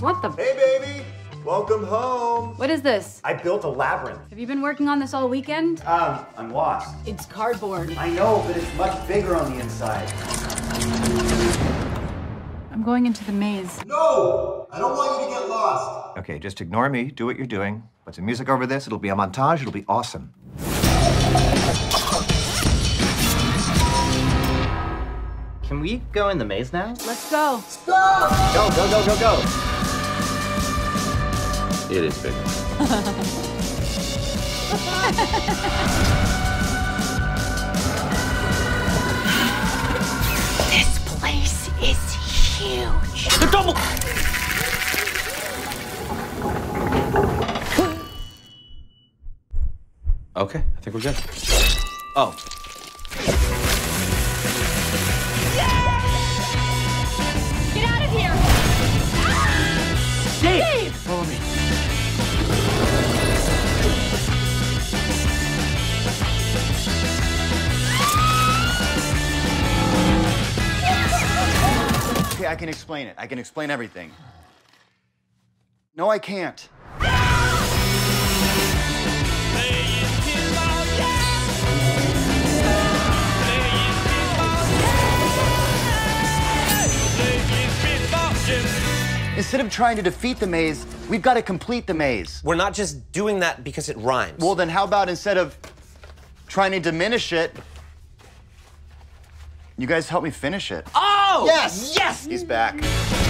What the? Hey, baby! Welcome home! What is this? I built a labyrinth. Have you been working on this all weekend? Um, I'm lost. It's cardboard. I know, but it's much bigger on the inside. I'm going into the maze. No! I don't want you to get lost. Okay, just ignore me. Do what you're doing. Put some music over this. It'll be a montage. It'll be awesome. Can we go in the maze now? Let's go. Go, go, go, go, go. It is big. This place is huge. The double. Okay, I think we're good. Oh, can explain it. I can explain everything. No, I can't. Instead of trying to defeat the maze, we've got to complete the maze. We're not just doing that because it rhymes. Well, then how about instead of trying to diminish it, you guys help me finish it? oh! Yes! Yes! He's back.